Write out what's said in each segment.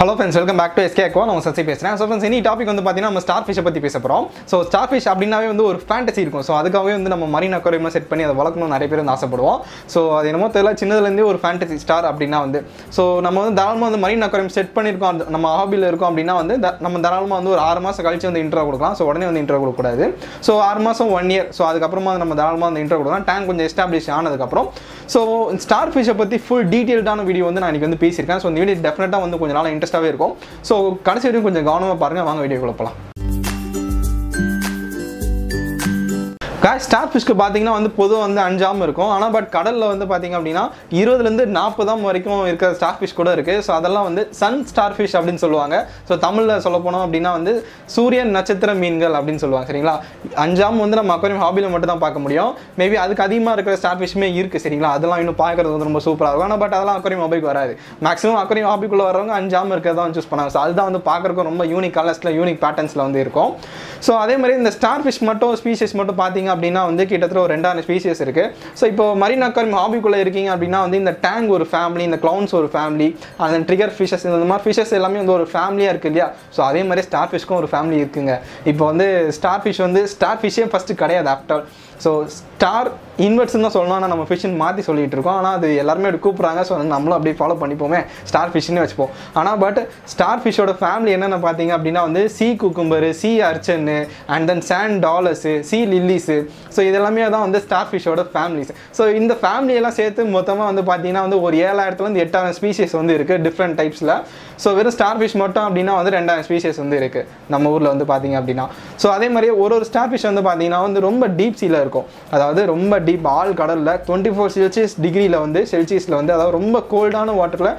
Hello friends welcome back to SK Aqua நான் சசி பேசுகிறேன் so friends இனி டாபிக் வந்து பார்த்தீங்கன்னா நம்ம ஸ்டார் ஃபிஷை பற்றி பேச போகிறோம் ஸோ ஸ்டார் ஃபிஷ் அப்படின்னாவே வந்து ஒரு ஃபேண்டசி இருக்கும். ஸோ அதுக்காகவே வந்து நம்ம மரீன் அக்வாரியமாக செட் பண்ணி அதை வளர்க்கணும் நிறைய பேர் வந்து ஆசைப்படுவோம். ஸோ அது என்னமோ தெரியல சின்னதுலேருந்தே ஒரு ஃபேண்டசி ஸ்டார் அப்படின்னா வந்து ஸோ நம்ம வந்து தாராளமாக வந்து மரீன் அக்வாரியம் செட் பண்ணியிருக்கோம். அந்த நம்ம ஹாபியில் இருக்கோம் அப்படின்னா வந்து நம்ம தாராளமாக வந்து ஒரு ஆறு மாதம் கழிச்சு வந்து இன்ட்ரோ கொடுக்கலாம். ஸோ உடனே வந்து இன்ட்ரோ கொடுக்கக்கூடாது. ஸோ ஆறு மாதம் ஒன் இயர் ஸோ அதுக்கப்புறமா வந்து நம்ம தாராளமாக வந்து இன்ட்ரோ கொடுக்கலாம். டேங்க் கொஞ்சம் எஸ்டாப்ளிஷ் ஆனதுக்கப்புறம். ஸோ ஸ்டார் ஃபிஷை பற்றி ஃபுல் டீட்டெயில்டான வீடியோ வந்து நான் இன்றைக்கி வந்து பேசியிருக்கேன். ஸோ இந்த வீடியோ டெஃபினட்டாக வந்து கொஞ்சம் நாள் இன்ட்ரெஸ்ட் இன்ட்ரெஸ்ட்டாகவே இருக்கும். ஸோ கடைசி வரைக்கும் கொஞ்சம் கவனமாக பாருங்கள் வாங்க வீடியோ போகலாம் காய் ஸ்டார் ஃபிஷ்க்கு பார்த்தீங்கன்னா வந்து பொதுவாக வந்து அஞ்சாம் இருக்கும். ஆனால் பட் கடலில் வந்து பார்த்தீங்க அப்படின்னா இருபதுலேருந்து நாற்பதாம் வரைக்கும் இருக்கிற ஸ்டார் ஃபிஷ் கூட இருக்குது ஸோ அதெல்லாம் வந்து சன் ஸ்டார் ஃபிஷ் அப்படின்னு சொல்லுவாங்க. ஸோ தமிழில் சொல்ல போனோம் அப்படின்னா வந்து சூரியன் நட்சத்திர மீன்கள் அப்படின்னு சொல்லுவாங்க சரிங்களா? அஞ்சாம் வந்து நம்ம அக்வாரியம் ஹாபியில் மட்டும் தான் பார்க்க முடியும். மேபி அதுக்கு அதிகமாக இருக்கிற ஸ்டார் ஃபிஷ்மே இருக்குது சரிங்களா? அதெல்லாம் இன்னும் பார்க்கறது வந்து ரொம்ப சூப்பராக இருக்கும். ஆனால் பட் அதெல்லாம் அக்வாரியம் ஹாபிக்கு வராது. மேக்ஸிமம் அக்வாரியம் ஹாபிக்குள்ளே வரவங்க அஞ்சாம் இருக்கிறது தான் சூஸ் பண்ணாங்க. ஸோ அதுதான் வந்து பார்க்குறக்கும் ரொம்ப யூனிக் கலர்ஸில் யூனிக் பேட்டர்ன்ஸில் வந்து இருக்கும். ஸோ அதே மாதிரி இந்த ஸ்டார் ஃபிஷ் மட்டும் ஸ்பீஷஸ் மட்டும் பார்த்தீங்க அப்படின்னா வந்து கிட்டத்தட்ட ஒரு ரெண்டாயிரம் ஸ்பீசியஸ் இருக்குது ஸோ இப்போ மரீன் அக்வாரியம் ஹாபிக்குள்ளே இருக்கீங்க அப்படின்னா வந்து இந்த டேங்க் ஒரு ஃபேமிலி இந்த க்ளவுன்ஸ் ஒரு ஃபேமிலி அந்த ட்ரிகர் ஃபிஷஸ் இந்த மாதிரி ஃபிஷஸ் எல்லாமே வந்து ஒரு ஃபேமிலியாக இருக்குது இல்லையா? ஸோ அதே மாதிரி ஸ்டார் ஃபிஷ்க்கும் ஒரு ஃபேமிலி இருக்குங்க. இப்போ வந்து ஸ்டார் ஃபிஷ் வந்து ஸ்டார் ஃபிஷ்ஷே ஃபஸ்ட்டு கிடையாது ஆஃப்டர் ஸோ ஸ்டார் இன்வெர்ட்ஸ்னு தான் சொல்லணும். ஆனால் நம்ம ஃபிஷ்ஷின் மாற்றி சொல்லிட்டு இருக்கோம். ஆனால் அது எல்லாருமே அப்படி கூப்பிட்றாங்க. ஸோ நம்மளும் அப்படியே ஃபாலோ பண்ணிப்போமே. ஸ்டார் ஃபிஷ்னு வச்சுப்போம். ஆனால் பட் ஸ்டார் ஃபிஷ்ஷோட ஃபேமிலி என்னென்ன பார்த்தீங்க அப்படின்னா வந்து sea cucumber sea அர்ச்சன்னு and then sand dollars sea lilies so இதெல்லாமே தான் வந்து ஸ்டார் ஃபிஷ்ஷோட ஃபேமிலிஸ் ஸோ இந்த ஃபேமிலியெல்லாம் சேர்த்து மொத்தமாக வந்து பார்த்தீங்கன்னா வந்து ஒரு ஏழாயிரத்துலேருந்து எட்டாயிரம் ஸ்பீஷிஸ் வந்து இருக்குது டிஃப்ரெண்ட் டைப்ஸில் ஸோ வெறும் ஸ்டார் ஃபிஷ் மட்டும் அப்படின்னா வந்து ரெண்டாயிரம் ஸ்பீஷிஸ் வந்து இருக்குது நம்ம ஊரில் வந்து பார்த்தீங்க அப்படின்னா. ஸோ அதே மாதிரியே ஒரு ஒரு ஸ்டார் ஃபிஷ் வந்து பார்த்தீங்கன்னா வந்து ரொம்ப டீப் சீல இருக்கும். அதாவது ரொம்ப டீப் ஆள் கடலில் டுவெண்ட்டி ஃபோர் செல்சியஸ் டிகிரியில் வந்து செல்சியஸில் வந்து அதாவது ரொம்ப கோல்டான வாட்டரில்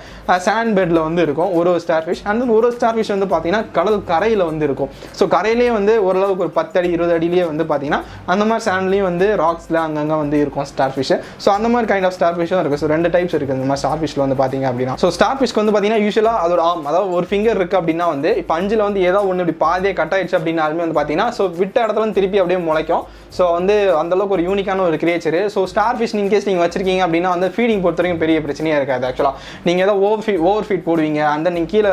சாண்ட் பெட்டில் வந்து இருக்கும் ஒரு ஒரு ஸ்டார் ஃபிஷ் அண்ட் ஒரு ஒரு ஸ்டார் ஃபிஷ் வந்து பார்த்தீங்கன்னா கடல் கரையில் வந்து இருக்கும். ஸோ கரையிலேயே வந்து ஓரளவுக்கு ஒரு பத்து அடி இருபது அடியிலேயே வந்து பார்த்தீங்கன்னா அந்த மாதிரி சாண்ட்லேயும் வந்து ராக்ஸில் அங்கங்கே வந்து இருக்கும் ஸ்டார் ஃபிஷ் ஸோ அந்த மாதிரி கைண்ட் ஆஃப் ஸ்டார் ஃபிஷ்ஷும் இருக்குது ஸோ ரெண்டு டைப்ஸ் இருக்குது இந்த மாதிரி ஸ்டார் ஃபிஷ்ல வந்து பார்த்தீங்க அப்படின்னா. ஸோ ஸ்டார் ஃபிஷ்க்கு வந்து பார்த்தீங்கன்னா யூஸ்வலாக அதோட ஆம் அதாவது ஒரு ஃபிங்கர் இருக்குது அப்படின்னா வந்து இப்போ அஞ்சில் வந்து ஏதோ ஒன்று இப்படி பாதியே கட் ஆயிடுச்சு அப்படின்னாலுமே வந்து பார்த்தீங்கன்னா ஸோ விட்ட இடத்துல வந்து திருப்பி அப்படியே முளைக்கும். ஸோ வந்து அந்த அளவுக்கு ஒரு யூனிக்கான ஒரு creature so starfish in case நீங்கள் வச்சிருக்கீங்க அப்படின்னா வந்து ஃபீடிங் பொறுத்த வரைக்கும் பெரிய பிரச்சனையாக இருக்காது. ஆக்சுவலாக நீங்கள் ஏதோ ஓவர் ஃபீட் ஓவர் ஃபீட் போடுவீங்க அந்த நீங்கள் கீழே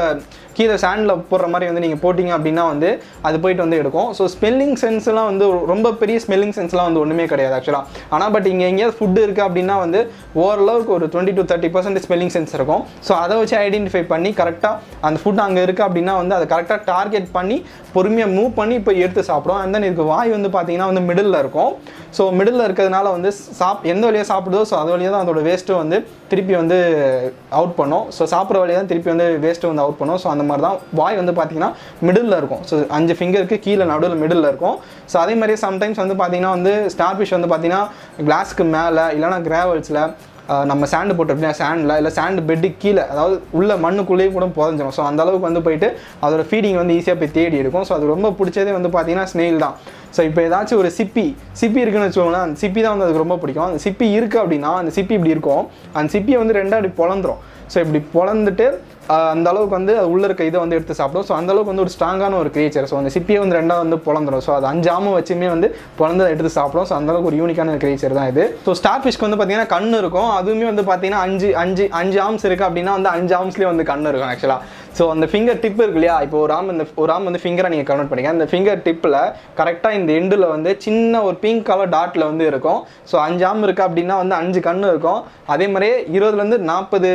கீழே சாண்டில் போடுற மாதிரி வந்து நீங்கள் போட்டிங்க அப்படின்னா வந்து அது போயிட்டு வந்து எடுக்கும். ஸோ ஸ்மெல்லிங் சென்ஸ்லாம் வந்து ரொம்ப பெரிய ஸ்மெல்லிங் சென்ஸ்லாம் வந்து ஒன்றுமே கிடையாது ஆக்சுவலாக ஆனால் பட் இங்கே எங்கேயாவது ஃபுட்டு இருக்குது அப்படின்னா வந்து ஓரளவுக்கு ஒரு twenty to thirty percent smelling sense இருக்கும். ஸோ அதை வச்சு ஐடென்டிஃபை பண்ணி கரெக்டாக அந்த ஃபுட் அங்கே இருக்குது அப்படின்னா வந்து அதை கரெக்டாக டார்கெட் பண்ணி பொறுமையாக மூவ் பண்ணி இப்போ எடுத்து சாப்பிடும். அண்ட் தென் இதுக்கு வாய் வந்து பார்த்தீங்கன்னா வந்து மிடில் இருக்கும். ஸோ மிடில் இருக்கிறதுனால வந்து சாப் எந்த வழியாக சாப்பிடுதோ ஸோ அது வழியாக தான் அதோட வேஸ்ட்டு வந்து திருப்பி வந்து அவுட் பண்ணும். ஸோ சாப்பிட்ற வழியாக தான் திருப்பி வந்து வேஸ்ட்டு வந்து அவுட் பண்ணும். ஸோ அந்த மாதிரி தான் வாய் வந்து பார்த்தீங்கன்னா மிடில் இருக்கும். ஸோ அஞ்சு ஃபிங்கருக்கு கீழே நடுவில் மிடில் இருக்கும். ஸோ அதே மாதிரி சம்டைம்ஸ் வந்து பார்த்தீங்கன்னா வந்து ஸ்டார் ஃபிஷ் வந்து பார்த்தீங்கன்னா கிளாஸ்க்கு மேலே இல்லைனா கிராவல்ஸில் நம்ம சாண்டு போட்டிருப்போம் சாண்டில் இல்லை சாண்டு பெட்டு கீழே அதாவது உள்ள மண்ணுக்குள்ளேயே கூட புதஞ்சிடும் ஸோ அந்தளவுக்கு வந்து போயிட்டு அதோட ஃபீடிங் வந்து ஈஸியாக போய் தேடி எடுக்கும். ஸோ அது ரொம்ப பிடிச்சதே வந்து பார்த்தீங்கன்னா ஸ்னெயில் தான். ஸோ இப்போ ஏதாச்சும் ஒரு சிப்பி சிப்பி இருக்குன்னு வச்சுக்கோங்களேன் அந்த சிப்பி தான் வந்து அதுக்கு ரொம்ப பிடிக்கும். அந்த சிப்பி இருக்குது அப்படின்னா அந்த சிப்பி இப்படி இருக்கும். அந்த சிப்பியை வந்து ரெண்டாக இப்படி பொழந்துரும். ஸோ இப்படி பொழந்துட்டு அந்த அளவுக்கு வந்து அது உள்ள இருக்க இதை வந்து எடுத்து சாப்பிடும். ஸோ அந்தளவுக்கு வந்து ஒரு ஸ்ட்ராங்கான ஒரு கிரியேச்சர் ஸோ அந்த சிப்பியை வந்து ரெண்டாக வந்து பிறந்துடும் ஸோ அது அஞ்சாமும் வச்சுமே வந்து பொழந்து எடுத்து சாப்பிடும். ஸோ அந்தளவுக்கு ஒரு யூனிக்கான கிரியேச்சர் தான் இது. ஸோ ஸ்டார் ஃபிஷ்க்கு வந்து பார்த்தீங்கன்னா கண் இருக்கும். அதுவுமே வந்து பார்த்தீங்கன்னா அஞ்சு அஞ்சு அஞ்சு ஆம்ஸ் இருக்குது அப்படின்னா வந்து அஞ்சு ஆம்ஸ்லேயே வந்து கண் இருக்கும் ஆக்சுவலாக ஸோ அந்த ஃபிங்கர் டிப் இருக்கு இல்லையா? இப்போ ஒரு ஆம் இந்த ஒரு ஆம் வந்து ஃபிங்கரை நீங்கள் கன்வெர்ட் பண்ணிங்க அந்த ஃபிங்கர் டிப்பில் கரெக்டாக இந்த எண்டில் வந்து சின்ன ஒரு பிங்க் கலர் டாட்டில் வந்து இருக்கும். ஸோ அஞ்சு ஆம் இருக்குது அப்படின்னா வந்து அஞ்சு கண் இருக்கும். அதே மாதிரியே இருபதுலேருந்து நாற்பது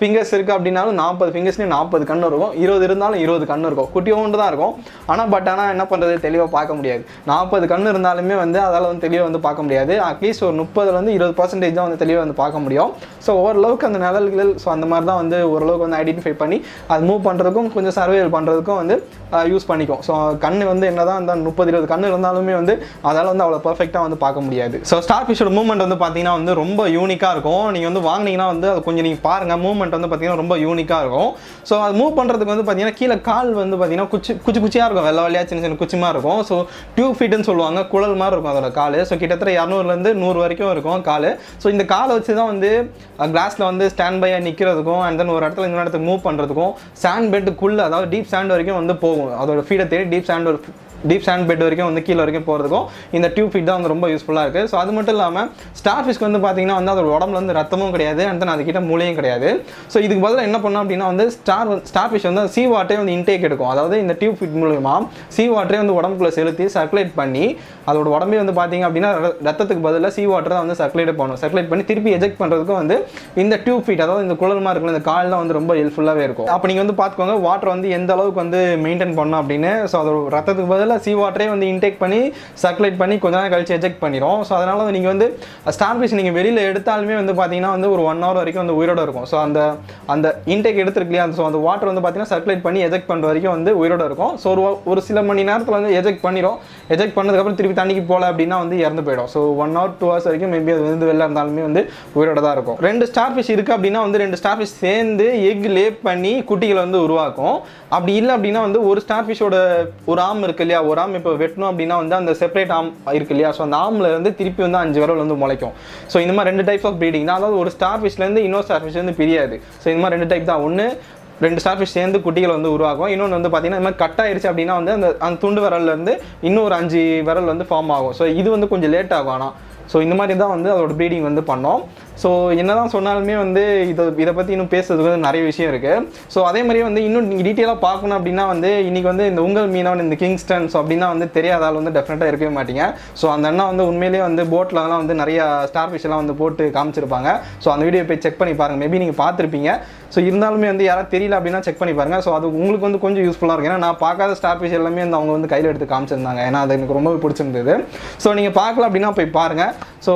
ஃபிங்கர்ஸ் இருக்குது அப்படின்னாலும் நாற்பது ஃபிங்கர்ஸ்லேயும் நாற்பது கண் இருக்கும். இருபது இருந்தாலும் இருபது கண் இருக்கும். குட்டியோண்டு தான் இருக்கும். ஆனால் பட் ஆனால் என்ன பண்ணுறது தெளிவாக பார்க்க முடியாது. நாற்பது கண் இருந்தாலுமே வந்து அதால் வந்து தெளிவாக வந்து பார்க்க முடியாது. அட்லீஸ்ட் ஒரு முப்பதுலேருந்து இருபது பர்சன்டேஜ் தான் வந்து தெளிவாக வந்து பார்க்க முடியும். ஸோ ஓரளவுக்கு அந்த நிழல்கள் ஸோ அந்த மாதிரி தான் வந்து ஓரளவுக்கு வந்து ஐடென்டிஃபை பண்ணி அது மூவ் பண்ணுறதுக்கும் கொஞ்சம் சர்வைவல் பண்ணுறதுக்கும் வந்து யூஸ் பண்ணிக்கும். ஸோ கண் வந்து என்ன தான் அந்த முப்பது இருபது கண் இருந்தாலுமே வந்து அதால் வந்து அவ்வளோ பர்ஃபெக்டாக வந்து பார்க்க முடியாது. ஸோ ஸ்டார் ஃபிஷோட மூவ்மெண்ட் வந்து பார்த்தீங்கன்னா வந்து ரொம்ப யூனிக்காக இருக்கும். நீங்கள் வந்து வாங்கினீங்கன்னா வந்து அது கொஞ்சம் நீங்கள் பாருங்கள் மூவ்மெண்ட் வந்து பார்த்தீங்கன்னா ரொம்ப யூனிக்காக இருக்கும். ஸோ அது மூவ் பண்ணுறதுக்கு வந்து பார்த்தீங்கன்னா கீழே கால் வந்து பார்த்தீங்கன்னா குச்சி குச்சி குச்சியாக இருக்கும். வெள்ளை வழியாக சின்ன சின்ன குச்சி மாதிரி இருக்கும். ஸோ டியூப் ஃபீட்டுன்னு சொல்லுவாங்க. குழல் மாதிரி இருக்கும் அதோட கால். ஸோ கிட்டத்தட்ட இரநூறுலேருந்து நூறு வரைக்கும் இருக்கும் கால். ஸோ இந்த காலை வச்சு தான் வந்து கிளாஸில் வந்து ஸ்டாண்ட் பையாக நிற்கிறதுக்கும் அண்ட் தென் ஒரு இடத்துல இன்னொரு இடத்துக்கு மூவ் பண்ணுறதுக்கும் சாண்ட் பெட்டுக்குள்ளே அதாவது டீப் சாண்ட் வரைக்கும் வந்து போகும். அதோட ஃபீடை தேடி deep sand deep sand bed வரைக்கும் வந்து கீழே வரைக்கும் போகிறதுக்கும் இந்த டியூப் ஃபீட் தான் வந்து ரொம்ப யூஸ்ஃபுல்லாக இருக்குது ஸோ அது மட்டும் இல்லாமல் ஸ்டார் ஃபிஷ்க்கு வந்து பார்த்தீங்கன்னா வந்து அதோட உடம்புல வந்து ரத்தமும் கிடையாது அண்ட் தென் அதுக்கிட்ட மூளையும் கிடையாது. ஸோ இதுக்கு பதிலாக என்ன பண்ணோம் அப்படின்னா வந்து ஸ்டார் ஸ்டார் ஃபிஷ் வந்து சீ வாட்டரே வந்து இன்டேக் எடுக்கும். அதாவது இந்த டியூப் ஃபீட் மூலயமா சீ வாட்டரே வந்து உடம்புக்குள்ளே செலுத்தி சர்க்குலேட் பண்ணி அதோட உடம்பே வந்து பார்த்தீங்க அப்படின்னா ர- ரத்தத்துக்கு பதிலாக சீ வாட்டர் தான் வந்து சர்க்குலேட் பண்ணும். சர்க்குலேட் பண்ணி திருப்பி எஜெக்ட் பண்ணுறதுக்கும் வந்து இந்த டியூப் ஃபீட் அதாவது இந்த குழல்மா இருக்கிற இந்த கால்லாம் வந்து ரொம்ப ஹெல்ப்ஃபுல்லாகவே இருக்கும். அப்போ நீங்கள் வந்து பார்த்துக்கோங்க வாட்டர் வந்து எந்த அளவுக்கு வந்து மெயின்டைன் பண்ணோம் அப்படின்னு. ஸோ அதோட ரத்தத்துக்கு பதிலாக சீ வாட்டரே வந்து இன்டேக் பண்ணி சர்க்குலேட் பண்ணி கொஞ்ச நேரம் கழிச்சு எஜெக்ட் பண்ணிடும் ஸோ அதனால் நீங்கள் வந்து ஸ்டார் ஃபிஷ் நீங்கள் வெளியில் எடுத்தாலுமே வந்து பார்த்தீங்கன்னா வந்து ஒரு ஒன் ஹவர் வரைக்கும் வந்து உயிரோட இருக்கும். ஸோ அந்த அந்த இன்டேக் எடுத்துருக்கு இல்லையா? ஸோ அந்த வாட்டர் வந்து பார்த்தீங்கன்னா சர்க்குலேட் பண்ணி எஜெக்ட் பண்ணுற வரைக்கும் வந்து உயிரோட இருக்கும். ஸோ ஒரு ஒரு சில மணி நேரத்தில் வந்து எஜெக்ட் பண்ணிடும் எஜெக்ட் பண்ணதுக்கப்புறம் திருப்பி தண்ணிக்கு போகல அப்படின்னா வந்து இறந்து போயிடும். So one hour two hours வரைக்கும் மேபி அது வந்து வெளில இருந்தாலுமே வந்து உயிரோட தான் இருக்கும். ரெண்டு ஸ்டார் ஃபிஷ் இருக்குது அப்படின்னா வந்து ரெண்டு ஸ்டார் ஃபிஷ் சேர்ந்து எக் லேப் பண்ணி குட்டிகள் வந்து உருவாக்கும். அப்படி இல்லை அப்படின்னா வந்து ஒரு ஸ்டார் ஃபிஷோட ஒரு ஆம் இருக்கு இல்லையா? ஒரு ஆம் இப்போ வெட்டணும் அப்படின்னா வந்து அந்த செப்பரேட் ஆம் இருக்கு இல்லையா? ஸோ அந்த ஆம்ல இருந்து திருப்பி வந்து அஞ்சு விரல் வந்து முளைக்கும். ஸோ இந்த மாதிரி ரெண்டு டைப்ஸ் ஆஃப் ப்ரீடிங் தான் அதாவது ஒரு ஸ்டார் ஃபிஷ்லேருந்து இன்னொரு ஸ்டார் ஃபிஷ் வந்து பிரியாது. ஸோ இந்த மாதிரி ரெண்டு டைப் தான். ஒன்று ரெண்டு ஸ்டார் ஃபிஷ் சேர்ந்து குட்டிகள் வந்து உருவாகும். இன்னொன்று வந்து பார்த்தீங்கன்னா இந்த மாதிரி கட் ஆயிடுச்சு அப்படின்னா வந்து அந்த அந்த துண்டு விரல்ல இருந்து இன்னொரு அஞ்சு விரல் வந்து ஃபார்ம் ஆகும். ஸோ இது வந்து கொஞ்சம் லேட் ஆகும் ஆனால் ஸோ இந்த மாதிரி தான் வந்து அதோட ப்ரீடிங் வந்து பண்ணோம். ஸோ என்னதான் சொன்னாலுமே வந்து இதை இதை பற்றி இன்னும் பேசுறதுக்கு வந்து நிறைய விஷயம் இருக்குது ஸோ அதே மாதிரியே வந்து இன்னும் நீங்கள் டீட்டெயிலாக பார்க்கணும் அப்படின்னா வந்து இன்றைக்கி வந்து இந்த உங்கள் மீனவன் இந்த கிங்ஸ்டன் ஸோ அப்படின்னா வந்து தெரியாத ஆள் வந்து டெஃபினட்டாக இருக்கவே மாட்டீங்க. ஸோ அந்த அண்ணா வந்து உண்மையிலேயே வந்து போட்லலாம் வந்து நிறைய ஸ்டார் ஃபிஷ்லாம் வந்து போட்டு காமிச்சிருப்பாங்க. ஸோ அந்த வீடியோ போய் செக் பண்ணி பாருங்கள் மேபி நீங்கள் பார்த்துருப்பீங்க. ஸோ இருந்தாலுமே வந்து யாராவது தெரியல அப்படின்னா செக் பண்ணி பாருங்கள் ஸோ அது உங்களுக்கு வந்து கொஞ்சம் யூஸ்ஃபுல்லாக இருக்கும். ஏன்னா நான் பார்க்காத ஸ்டார் ஃபிஷ் எல்லாமே வந்து அவங்க வந்து கையில் எடுத்து காமிச்சிருந்தாங்க. ஏன்னா அது எனக்கு ரொம்ப பிடிச்சிருந்தது. ஸோ நீங்கள் பார்க்கல அப்படின்னா போய் பாருங்கள் ஸோ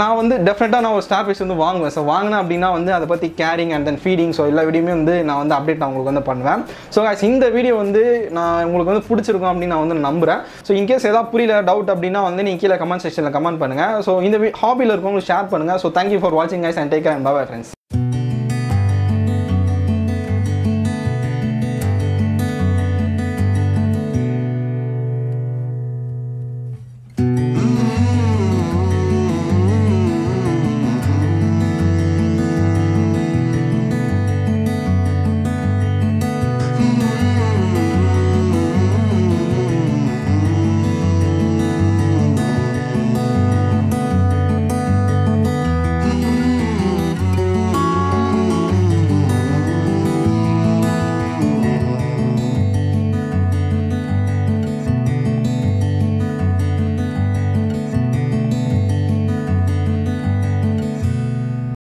நான் வந்து டெஃபினட்டாக நான் ஒரு ஸ்டார் ஃபிஷ் வந்து வாங்குவேன். ஸோ வாங்கினேன் அப்படின்னா வந்து அதை பற்றி caring and then feeding so எல்லா வீடியோமே வந்து நான் வந்து அப்டேட் நான் உங்களுக்கு வந்து பண்ணுவேன். ஸோ காய்ஸ் இந்த வீடியோ வந்து நான் உங்களுக்கு வந்து பிடிச்சிருக்கும் அப்படின்னு நான் வந்து நம்புறேன். ஸோ இன்கேஸ் ஏதாவது புரியல டவுட் அப்படின்னா வந்து நீங்கள் கீழே கமெண்ட் செக்ஷனில் கமெண்ட் பண்ணுங்கள் ஸோ இந்த ஹாபியில் இருக்கவங்களுக்கு ஷேர் பண்ணுங்கள் ஸோ தேங்க்யூ ஃபார் வாட்சிங் guys and take and bye friends